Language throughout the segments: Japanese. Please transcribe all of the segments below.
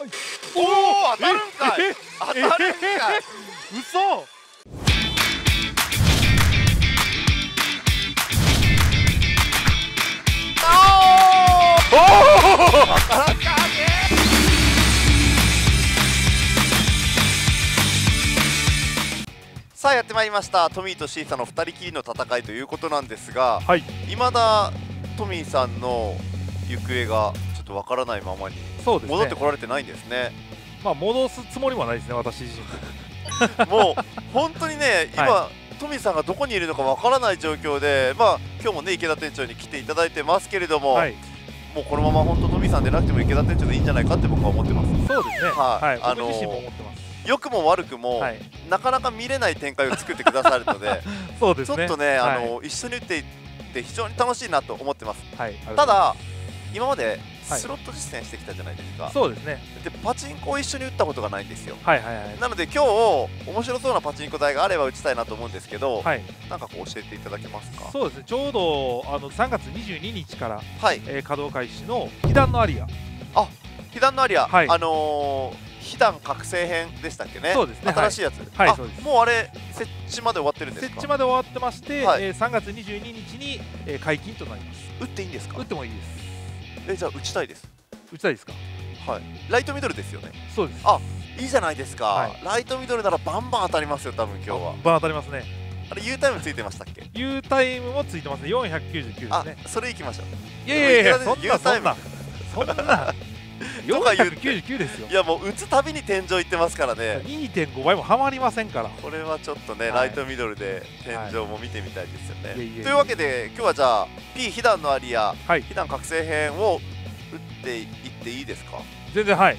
おお当たるんかい。当たるんかい。嘘。おおさあやってまいりました。トミーとシーサの2人きりの戦いということなんですがはい。いまだトミーさんの行方がとわからないままに。そうですね。戻ってこられてないんですね。まあ戻すつもりもないですね私自身。もう本当にね今、はトミーさんがどこにいるのかわからない状況でまあ今日もね池田店長に来ていただいてますけれども、はい。もうこのまま本当トミーさんでなくても池田店長でいいんじゃないかって僕は思ってます。そうですね。はい。はい、あの良くも悪くも、はい。なかなか見れない展開を作ってくださるので そうですね。ちょっとね、はい。あの一緒に打っていって非常に楽しいなと思ってます。はい。ただ今まではいスロット実践してきたじゃないですか、そうですね。でパチンコを一緒に打ったことがないんですよ。はいはいはい。なので今日面白そうなパチンコ台があれば打ちたいなと思うんですけど、はい。なんかこう教えていただけますか？そうですね。ちょうどあの3月22日から、はい。えー稼働開始の被弾のアリア。被弾のアリア、はい。あのー、被弾覚醒編でしたっけね？そうですね。新しいやつ、あはいそうです。もうあれ設置まで終わってるんです設か置まで終わってまして、はい。えー3月22日に、えー解禁となります。打っていいんですか？打ってもいいですえじゃあ打ちたいです。打ちたいですか？はい。ライトミドルですよね。そうです。あいいじゃないですか、はい。ライトミドルならバンバン当たりますよ多分今日は。バン当たりますね。あれ U タイムついてましたっけ？U タイムもついてますね。499ですあねそれ行きましょいやいやいやそんなそんなそんなとか言って。499ですよ。ういやもう打つたびに天井行ってますからね。2.5倍もはまりませんから。これはちょっとね、はい。ライトミドルで天井も見てみたいですよね、い。えいというわけで今日はじゃあ P 被弾のアリアはい。被弾覚醒編を打っていっていいですか？全然はい。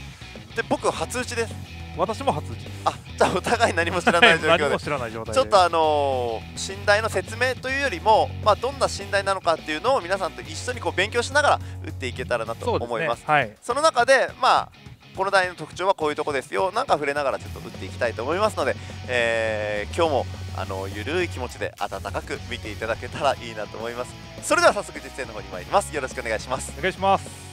で僕初打ちです私も初打ちですあじゃあお互い何も知らない状況で。何も知らない状態で。ちょっとあのー、寝台の説明というよりも、まあ、どんな寝台なのかっていうのを皆さんと一緒にこう勉強しながら打っていけたらなと思いますね。はい。その中でまあこの台の特徴はこういうとこですよ。なんか触れながらちょっと打っていきたいと思いますので、えー今日もあのゆるい気持ちで温かく見ていただけたらいいなと思います。それでは早速実践の方に参ります。よろしくお願いします。お願いします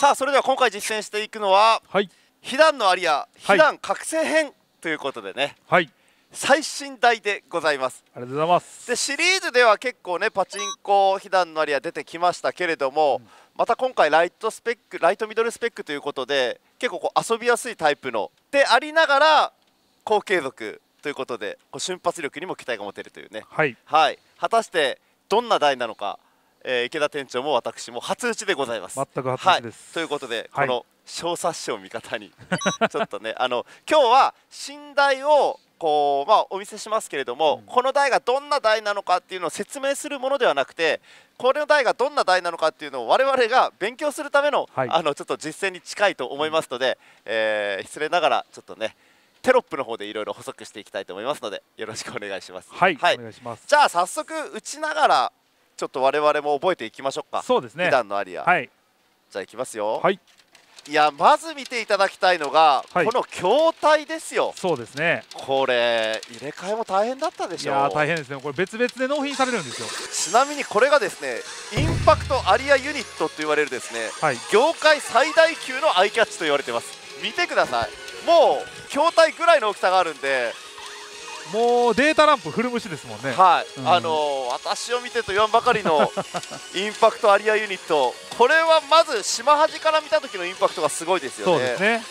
さあそれでは今回実践していくのははい。被弾のアリアはい。被弾覚醒編ということでね、はい。最新台でございます。ありがとうございます。でシリーズでは結構ねパチンコ被弾のアリア出てきましたけれども、うん。また今回ライトスペックライトミドルスペックということで結構こう遊びやすいタイプのでありながら高継続ということでこう瞬発力にも期待が持てるというね。はい。はい。果たしてどんな台なのか、えー池田店長も私も初打ちでございます。全く初打ちですはい、ということで、はいこの小冊子を味方にちょっとねあの今日は寝台をこうまあお見せしますけれども、うん。この台がどんな台なのかっていうのを説明するものではなくてこの台がどんな台なのかっていうのを我々が勉強するための、はいあのちょっと実践に近いと思いますので、えー失礼ながらちょっとねテロップの方でいろいろ補足していきたいと思いますのでよろしくお願いします。はい、はい。お願いします。じゃあ早速打ちながらちょっと我々も覚えていきましょうか。そうですね。二段のアリア、はい。じゃあいきますよ。はい。いやまず見ていただきたいのが、はい。この筐体ですよ。そうですね。これ入れ替えも大変だったでいしょやー大変ですね。これ別々で納品されるんですよ。ちなみにこれがですねインパクトアリアユニットと言われるですねはい。業界最大級のアイキャッチと言われてます。見てください。もう筐体ぐらいの大きさがあるんで、もうデータランプフル虫ですもんね。はい、うん。あのー私を見てと言わんばかりの インパクトアリアユニット。これはまず島端から見た時のインパクトがすごいですよね。そうですね。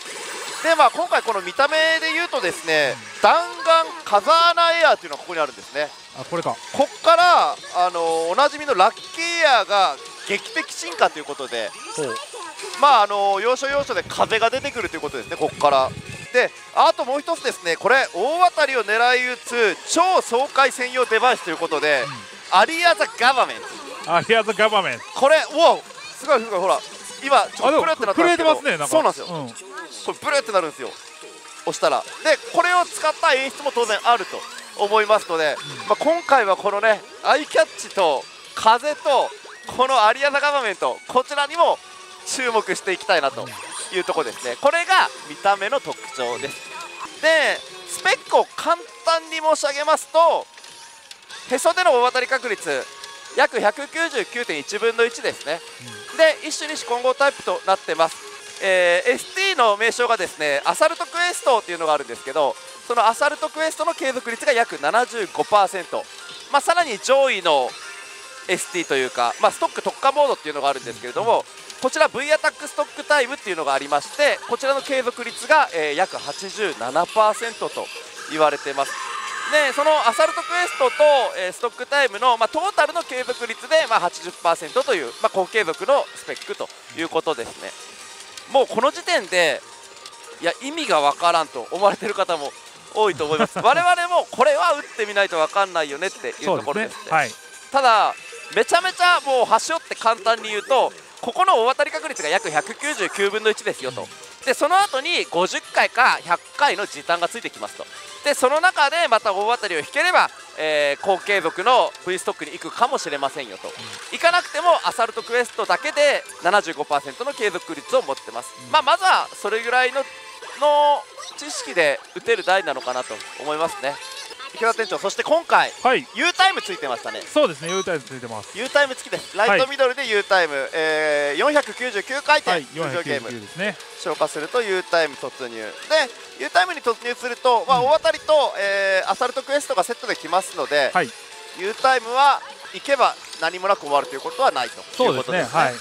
でまあ今回この見た目で言うとですね弾丸風穴エアーというのがここにあるんですね。あこれか。こっからあのおなじみのラッキーエアーが劇的進化ということでまああの要所要所で風が出てくるということですねこっからであともう一つですねこれ大当たりを狙い撃つ超爽快専用デバイスということで、アリアザガバメント。あリアザガバメン。これうわすごいすごいほら今ちょっとプルってなったんですけど。震えてますねなんか。そうなんですよ、うん。これブルってなるんですよ。押したら。でこれを使った演出も当然あると思いますので、まあ、今回はこのねアイキャッチと風とこのアリアナガバメントこちらにも注目していきたいなというとこですね。これが見た目の特徴です。でスペックを簡単に申し上げますとへそでの大当たり確率約199.1分の1ですね、で一種二種混合タイプとなってます、えー ST の名称がですねアサルトクエストっていうのがあるんですけどそのアサルトクエストの継続率が約75%、まあ、さらに上位の ST というか、まあ、ストック特化モードっていうのがあるんですけれどもこちら V アタックストックタイムっていうのがありましてこちらの継続率が、えー約87%と言われています。でそのアサルトクエストと、えーストックタイムの、まあ、トータルの継続率で、まあ、80%という、まあ、高継続のスペックということですね。もうこの時点でいや意味がわからんと思われてる方も多いと思います。我々もこれは打ってみないとわかんないよねっていうところですね。ね。はい。ただめちゃめちゃもう端折って簡単に言うとここの大当たり確率が約199分の1ですよと。でその後に50回か100回の時短がついてきますと。でその中でまた大当たりを引ければ、えー高継続の V ストックに行くかもしれませんよと、行かなくてもアサルトクエストだけで75%の継続率を持ってます、まあ、まずはそれぐらいのの知識で打てる台なのかなと思いますね池田店長そして今回はい。U タイムついてましたね。そうですね U タイプついてます。U タイム付きです。ライトミドルで U タイム、えー、499回転、はい通常ゲーム499ですね。消化すると U タイム突入。で U タイムに突入すると、まあ、うん。大当たりと、えーアサルトクエストがセットできますので、はい。U タイムは行けば何もなく終わるということはないと。そいううことですね。ねはい。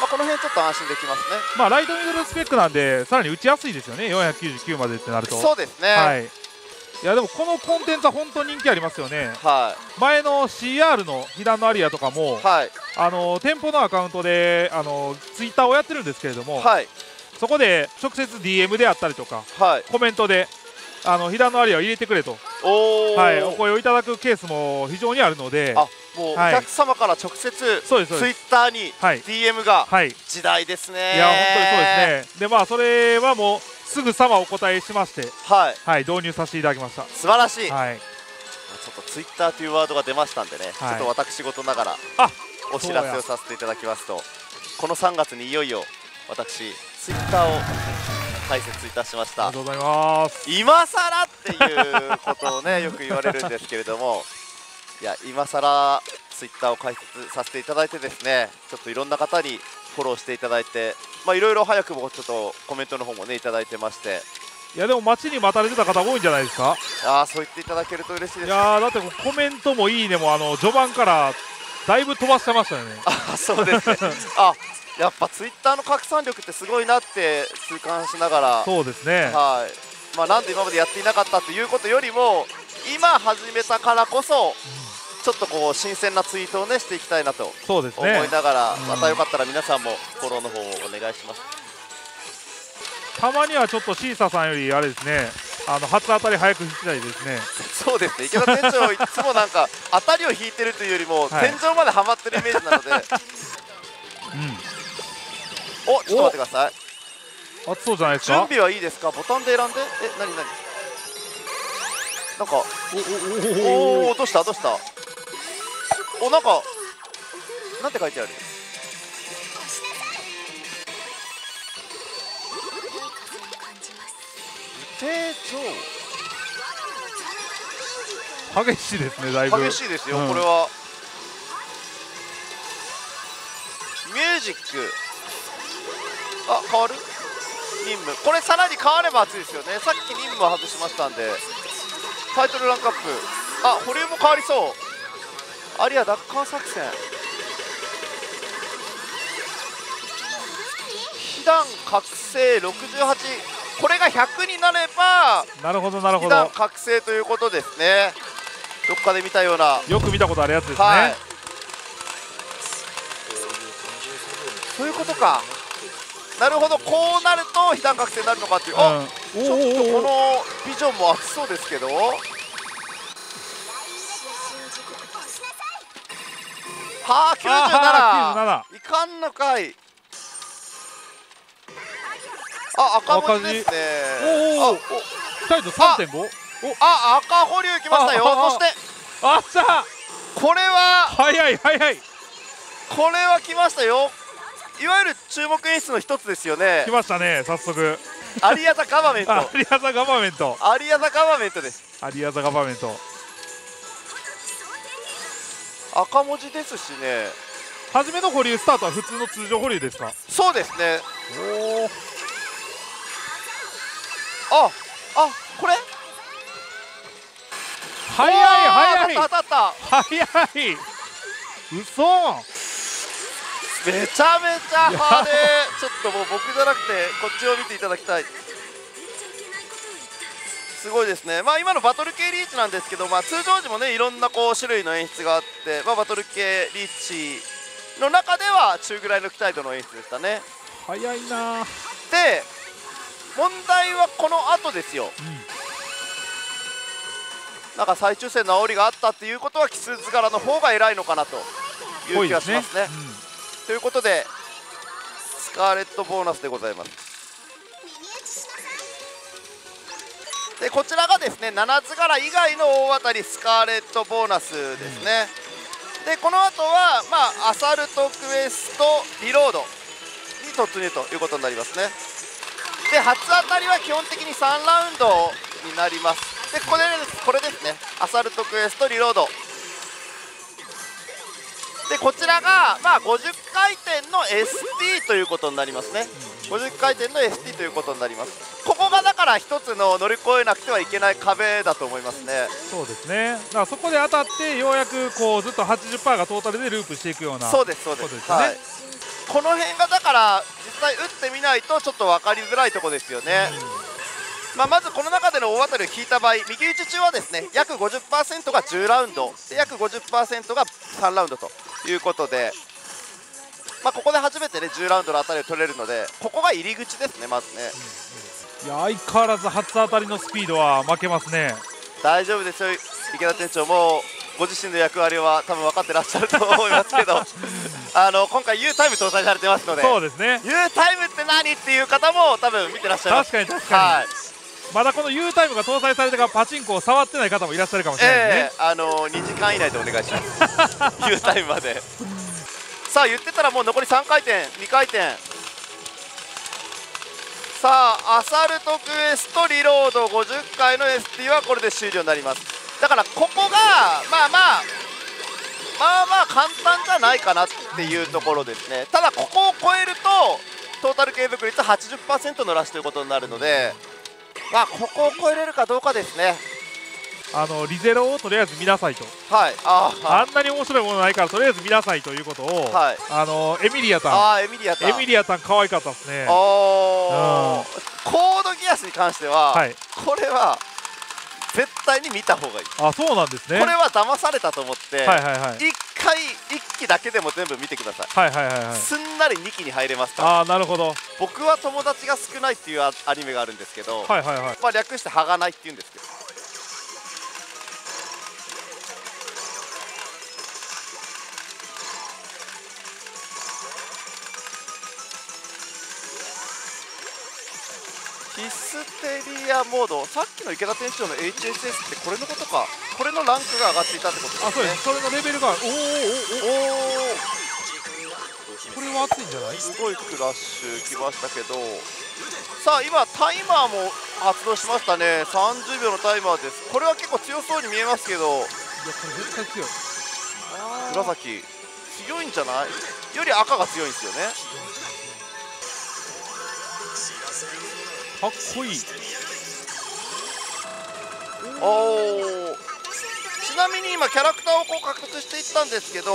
まあ、この辺ちょっと安心できますね。まあライトミドルスペックなんでさらに打ちやすいですよね。499までってなると。そうですね。ははい、いいやでもこのコンテンツは本当に人気ありますよね。は前の CR の被弾のアリアとかもいはい。あの店舗のアカウントであのツイッターをやってるんですけれども、はい。そこで直接 DM であったりとかはい。コメントであの被弾のアリアを入れてくれと、おお、はい、お声をいただくケースも非常にあるのであもうおはい。客様から直接ツイッターにはい。DM がはい。時代ですね。いや本当にそうですね。でまあそれはもうすぐさまお答えしましてはい。はい導入させていただきました。素晴らしい、はい。ちょっとツイッターというワードが出ましたんでね、はい。ちょっと私事ながらあお知らせをさせていただきますとこの3月にいよいよ私ツイッターを開設いたしました。ありがとうございます。今更っていうことをね よく言われるんですけれどもいや今更ツイッターを開設させていただいてですねちょっといろんな方にフォローしていただいてまあいろいろ早くもちょっとコメントの方もねいただいてまして。いやでも待ちに待たれてた方多いんじゃないですか？ああそう言っていただけると嬉しいです。いやーだってコメントもいいねもあの序盤からだいぶ飛ばしてましたよね。あそうですね。あやっぱツイッターの拡散力ってすごいなって痛感しながら。そうですね。はい。まあ、なんで今までやっていなかったということよりも今始めたからこそちょっとこう新鮮なツイートをねしていきたいなとそうです思いねながら、うん。またよかったら皆さんもフォローの方をお願いします。たまにはちょっとシーサーさんよりあれですね。あの初当たり早く引きたいですね。そうですね。池田店長いつもなんか当たりを引いてるというよりも、はい。天井まではまってるイメージなので。おちょっと待ってください。うん熱そうじゃないです準か備はいいですか？ボタンで選んで？え何何？なんかおおどうしたどうしたおなんかなんて書いてある？激しいですねだいぶ。常激しいですよ、うん。これは。ミュージック。あ変わる？任務。これさらに変われば熱いですよね。さっき任務を外しましたんで。タイトルランクアップ。あ保留も変わりそうアリア奪還作戦。被弾覚醒68これが100になればなるほどなるほ被弾ど覚醒ということですね。どっかで見たような。よく見たことあるやつですね、はい。そういうことか。なるほど。こうなると被弾覚醒になるのかっていう、あうん、ちょっとこのビジョンも熱そうですけどはああ97いかんのかい。あ赤文字ですね。おおあ2人と3.5あ。赤保留きましたよ。そしてあっしゃこれは早い早い。これは来ましたよ。いわゆる注目演出の一つですよね。来ましたね早速。アリアザガバメント。アリアザガバメント。アリアザガバメントです。アリアザガバメント赤文字ですしね。初めの保留スタートは普通の通常保留ですか？そうですね。おおああこれ？早い早い。当たった当たった。早い。嘘。めちゃめちゃ派手。ちょっともう僕じゃなくてこっちを見ていただきたいすごいですね。まあ今のバトル系リーチなんですけど、まあ、通常時もねいろんなこう種類の演出があって、まあ、バトル系リーチの中では中ぐらいの期待度の演出でしたね。早いな。で問題はこの後ですよ。なんか再抽選の煽りがあったっていうことは奇数図柄の方が偉いのかなという気がしますね。ということでスカーレットボーナスでございますでこちらがですね7図柄以外の大当たりスカーレットボーナスですね、でこの後はまあアサルトクエストリロードに突入ということになりますね。で初当たりは基本的に3ラウンドになります。でこれですこれですね。アサルトクエストリロード。でこちらが、まあ、50回転の ST ということになりますね。50回転の ST ということになります。ここがだから一つの乗り越えなくてはいけない壁だと思いますね。そうですね。だからそこで当たってようやくこうずっと80%がトータルでループしていくようなそうですそうです。ね。はい、この辺がだから実際打ってみないとちょっと分かりづらいところですよね、まあ、まずこの中での大当たりを引いた場合右打ち中はですね約50%が10ラウンド。で約50%が3ラウンドということで、まあ、ここで初めてね10ラウンドの当たりを取れるのでここが入り口ですねまずねいや相変わらず初当たりのスピードは負けますね。大丈夫ですよ池田店長。もうご自身の役割は多分分かってらっしゃると思いますけど。あの今回 U タイム搭載されてますので。そうですね。U タイムって何っていう方も多分見てらっしゃいます。確かに確かに、はい。まだこの U タイムが搭載されてからパチンコを触ってない方もいらっしゃるかもしれないですね、ええあの2時間以内でお願いします。U タイムまで。さあ言ってたらもう残り3回転2回転さあアサルトクエストリロード50回の ST はこれで終了になります。だからここがまあまあまあまあ簡単じゃないかなっていうところですね。ただここを超えるとトータル継続率80%のラッシュということになるのでまあここを超えれるかどうかですね。あのリゼロをとりあえず見なさいと。はい。あーあんなに面白いものないからとりあえず見なさいということを、はい。あのエミリアタあーエミリアタンエミリアタン可愛かったですね。おー。コードギアスに関しては、はい。これは絶対に見た方がいい、あそうなんですね。これは騙されたと思って、はいはいはい。一回1期だけでも全部見てください、はいはいはいはい。すんなり2期に入れますから。ああなるほど。僕は友達が少ないっていうアアニメがあるんですけど、はいはいはい。まあ、略して「はがない」っていうんですけどテリアモードさっきの池田店長の HSS ってこれのことか。これのランクが上がっていたってことですね。あそうです。それのレベルがおーおーおー。おこれは熱いんじゃない？おすごいクラッシュきましたけど。さあ今タイマーも発動しましたね。30秒のタイマーです。これは結構強そうに見えますけど。いやこれ絶対強い。紫。強いんじゃない？より赤が強いんですよね。かっこいいおちなみに今キャラクターをこう獲得していったんですけど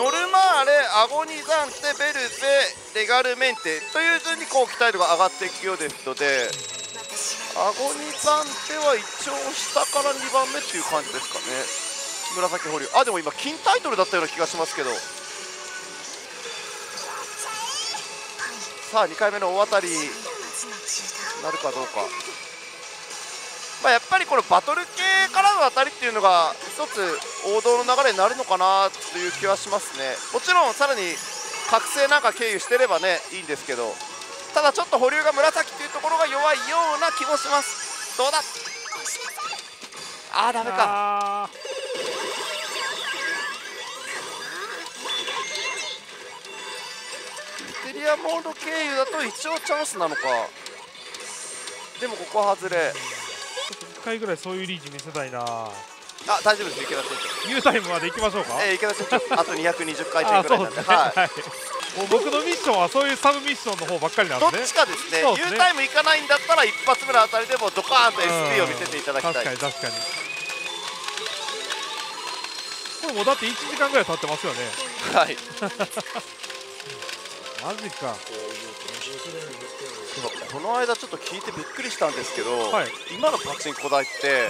ノルマーレアゴニザンテベルゼレガルメンテという順にこう期待度が上がっていくようですのでアゴニザンテは一応下から2番目っていう感じですかね。紫保留あでも今金タイトルだったような気がしますけど。さあ2回目の大当たりなるかどうか。まあ、やっぱりこのバトル系からの当たりっていうのが一つ王道の流れになるのかなという気はしますね。もちろんさらに覚醒なんか経由してればねいいんですけどただちょっと保留が紫っていうところが弱いような気もします。どうだ？あーダメか。あリアモード経由だと一応チャンスなのか。でもここは外れ。回ぐらいそういうリーチ見せたいな。あ大丈夫です。池田選手 U タイムまで行きましょうか？えー、池田選手あと220回あ転ぐらいなんで。ね、ははい。もう僕のミッションはそういうサブミッションの方ばっかりなんい、どっでねちかですね。ですね。タイムいかないんだったら一発目のあたりでもドカーンと SP を見せていただきたい。確かに確かに。これもうだって1時間ぐらい経ってますよね。はいマジか。この間ちょっと聞いてびっくりしたんですけど、はい。今のパチンコ台って、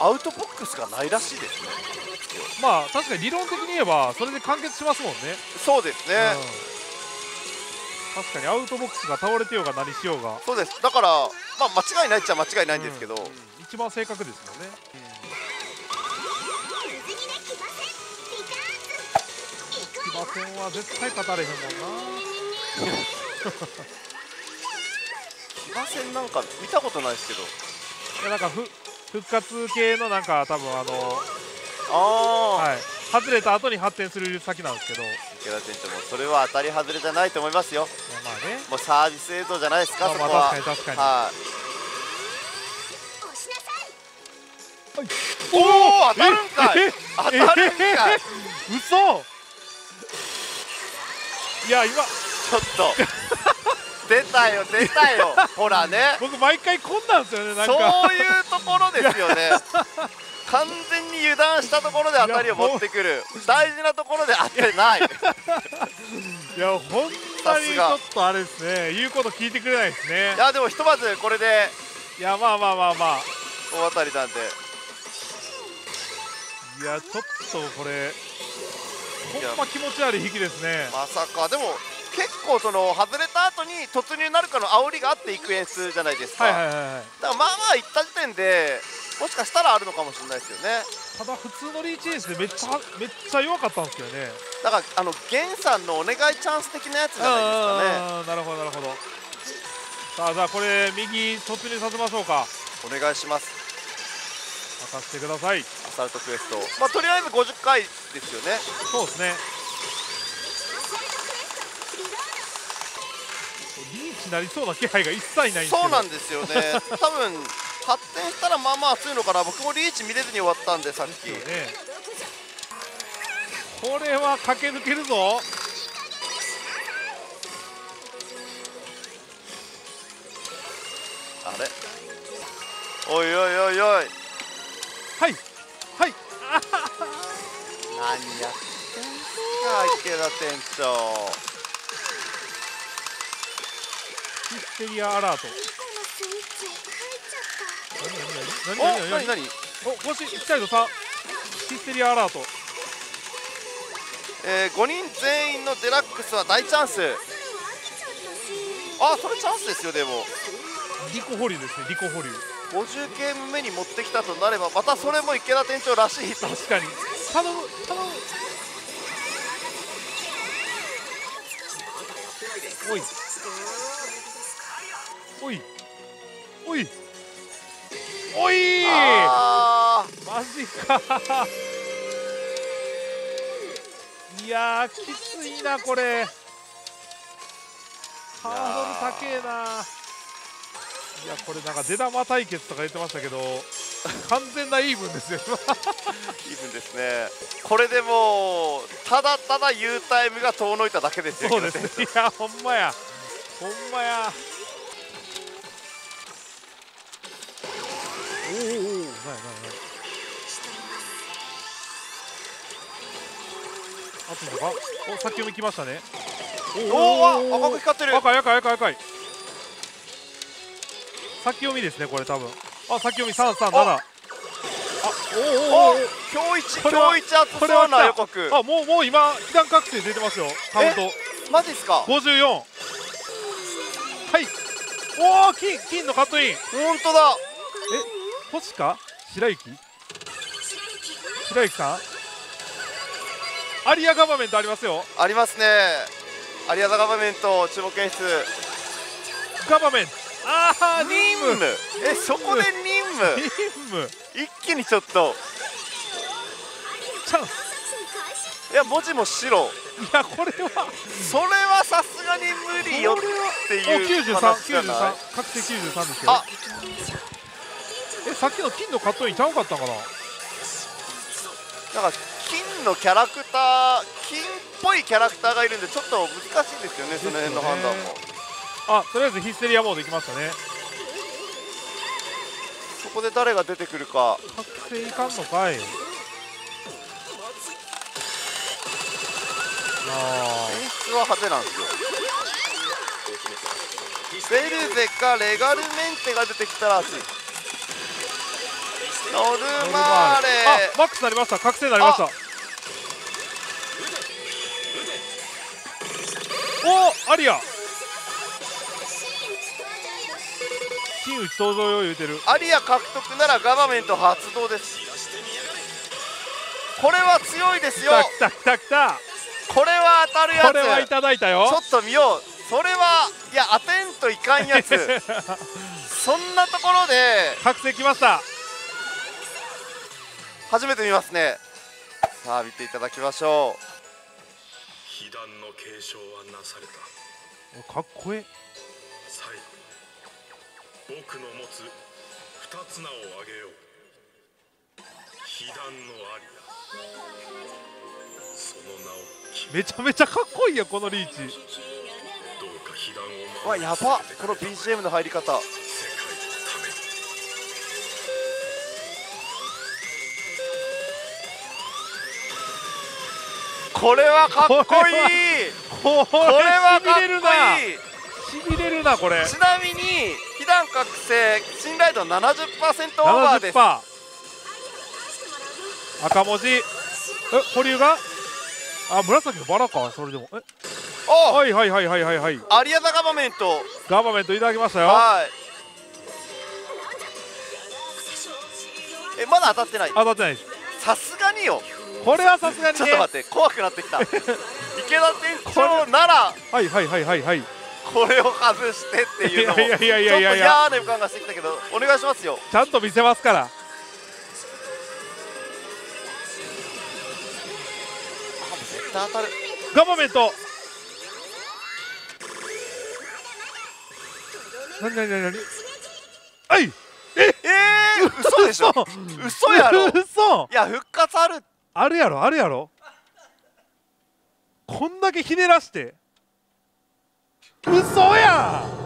アウトボックスがないらしいですね。まあ確かに理論的に言えばそれで完結しますもんね。そうですね、うん、確かにアウトボックスが倒れてようが何しようが、そうです。だからまあ間違いないっちゃ間違いないんですけど、一番正確ですよね、馬戦は絶対勝たれへんもんな。騎馬戦なんか見たことないですけど。いやなんかふ復活系のなんか多分あのああ、はい。外れた後に発展する先なんですけど、ま池田店長もそれは当たり外れじゃないと思いますよ。あまあね。もうサービス映像じゃないですか、まあまそこは。あ確かに確かに、はい。おおお当たるんかい。え当たるんかい。嘘いや今ちょっと。出たよ出たよ。ほらね。僕毎回こんなんですよねなんそうかいうところですよね。完全に油断したところで当たりを持ってくる。大事なところで当てない。いや本当にちょっとあれですね。言うこと聞いてくれないですね。いやでもひとまずこれで。いやまあまあまあまあ。大当たりなんで。いやちょっとこれほんま気持ち悪い引きですね。まさか。でも結構その外れた後に突入になるかの煽りがあっていく演出じゃないですか、はいはいはいはい。だからまあまあいった時点でもしかしたらあるのかもしれないですよね。ただ普通のリーチエースでめっちゃめっちゃ弱かったんですけどね。だからあの源さんのお願いチャンス的なやつじゃないですかね。なるほどなるほど。さあじゃあこれ右突入させましょうか。お願いします任せてください。アサルトクエスト。まあとりあえず50回ですよね。そうですね。リーチなりそうな気配が一切ないそうなんですよね。多分発展したらまあまあ強いのかな。僕もリーチ見れずに終わったんでさっき。ね。これは駆け抜けるぞ。あれ？おいおいおいおいはい。はい。何やってんすか池田店長。ヒステリアアラート。何お何何何何何何お星1対と3ヒステリアアラートえー、5人全員のデラックスは大チャンスあそれチャンスですよでも。リコ保留ですねリコ保留50ゲーム目に持ってきたとなればまたそれも池田店長らしいと。確かに。頼む頼む。おい。おい。おい。おい。あマジか。いやーきついなこれハードル高えな。いやこれなんか出玉対決とか言ってましたけど完全なイーブンですよ イーブンですね。これでもうただただ U タイムが遠のいただけですよそうですね。いやほんまや。ほんまや。おおおおないないないあととかお先読み来ましたね長おお赤く光ってる。赤い赤い赤い赤い。先読みですねこれ多分。あ先読み337あおおおおお今日一今日一熱これはそうな予告。あもうもう今被弾覚醒出てますよカウント。マジっすか？54はい。おお金金のカットイン。本当だ。星か？白雪？白雪さん？アリアガバメントありますよ。ありますねアリアザガバメント注目演出。ガバメント。ああ任務。えそこで任務？任務。一気にちょっと。チャンスいや文字も白。やこれは。それはさすがに無理よっていう93話じゃない？93確定93ですよ。あ。えさっきの金のカットインちゃうかったんかな？なんか金のキャラクター金っぽいキャラクターがいるんでちょっと難しいんですよね。その辺の判断も。あとりあえずヒステリアモードいきましたね。そこで誰が出てくるか。覚醒いかんのかい。あ演出は派手なんですよ。ベルゼかレガルメンテが出てきたら熱い。ノルーマーレ。あマックスなりました。覚醒なりましたおアリア。金打ち登場よ言うてる。アリア獲得ならガバメント発動です。これは強いですよ。来た来た来た。これは当たるやつ。これはいただいたよ。ちょっと見よう。それはいや当てんといかんやつ。そんなところで覚醒きました。初めて見ますね。さあ見ていただきましょ被弾の継承はなされた。おかっこええ。最後に僕の持つ二つ名をあげよう。被弾のアリア。その名を決め。めちゃめちゃかっこいいやこのリーチ。どうか被弾をうわやば。この BGM の入り方これはかっこいい。これはかっしびれるなこいい。しびれるなこれちなみに被弾覚醒信頼度70%オーバーです赤文字え保留があ紫のバラかそれでもえおはいはいはいはいはいはいアリアザガバメントガバメントいただきましたよはいえまだ当たってない。当たってない。ですさすがによこれはさすがにね。ちょっと待って怖くなってきた。池田店長ならはいはいはいはいはい。これを外してっていうのもいやいやいやいやいや。嫌な予感がしてきたけどお願いしますよ。ちゃんと見せますから。絶対当たる。ガバメント。なになになになにはいえー、嘘でしょ？嘘。やろ？い嘘や復活あるあるやろあるやろ。こんだけひねらして。嘘やん。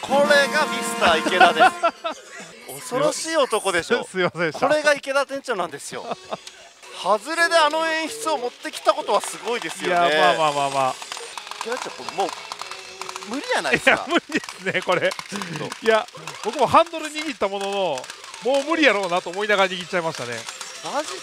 これがミスター池田です。恐ろしい男でしょ。すいませんこれが池田店長なんですよ。外れであの演出を持ってきたことはすごいですいよね。やまあまあまあまあ。池田店長これもう無理じゃないいですか。や無理ですねこれ。いや僕もハンドル握ったもののもう無理やろうなと思いながら握っちゃいましたね。マジで？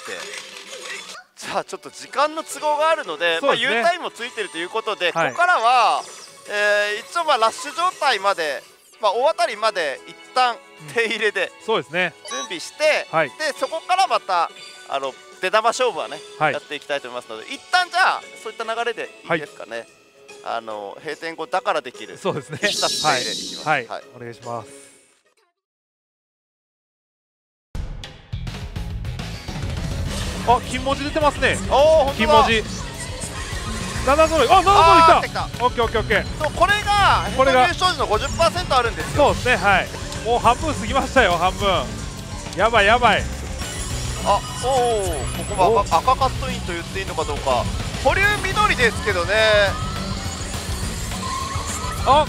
じゃあちょっと時間の都合があるのでね。まあ、U タイムもついてるということで、はい。ここからは、えー一応まあラッシュ状態まで、まあ、大当たりまで一旦手入れでそうですね。準備して、はい。でそこからまたあの出玉勝負はね、はい。やっていきたいと思いますので一旦じゃあそういった流れでいいですかね、あの閉店後だからできるそうですね。必殺手はい入れいきます、はい、はい。お願いしますあ金文字出てますね。おお金文字。七揃い。あ七揃い来た。オッケーオッケーオッケー。そうこれがこれが。優勝時の50%あるんですよ。そうですねはい。もう半分過ぎましたよ半分。やばいやばい。あおおここも赤赤カットインと言っていいのかどうか。保留緑ですけどね。あ